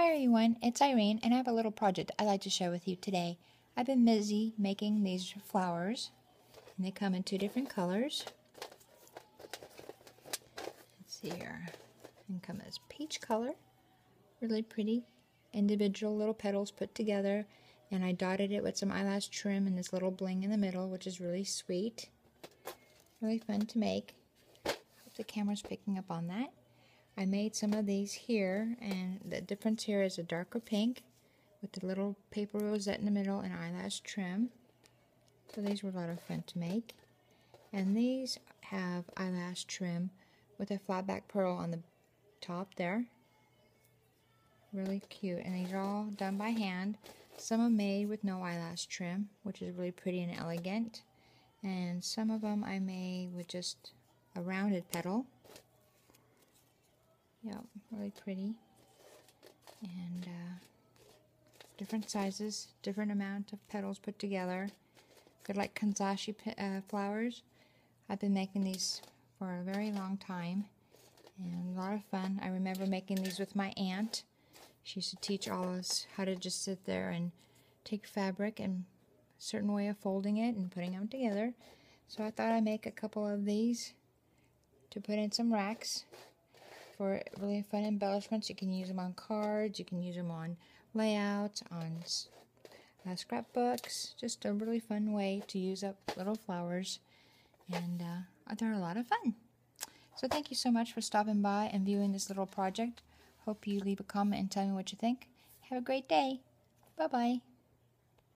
Hi everyone, it's Irene and I have a little project I'd like to share with you today. I've been busy making these flowers and they come in two different colors. Let's see here. And come as peach color. Really pretty individual little petals put together and I dotted it with some eyelash trim and this little bling in the middle which is really sweet. Really fun to make. Hope the camera's picking up on that. I made some of these here, and the difference here is a darker pink with the little paper rosette in the middle and eyelash trim. So these were a lot of fun to make. And these have eyelash trim with a flat back pearl on the top there. Really cute. And these are all done by hand. Some are made with no eyelash trim, which is really pretty and elegant. And some of them I made with just a rounded petal. Yep, really pretty. And uh, different sizes, different amount of petals put together. Good like kanzashi uh, flowers. I've been making these for a very long time and a lot of fun. I remember making these with my aunt. She used to teach all of us how to just sit there and take fabric and a certain way of folding it and putting them together. So I thought I'd make a couple of these to put in some racks for really fun embellishments. You can use them on cards, you can use them on layouts, on uh, scrapbooks. Just a really fun way to use up little flowers, and uh, they're a lot of fun. So thank you so much for stopping by and viewing this little project. Hope you leave a comment and tell me what you think. Have a great day. Bye-bye.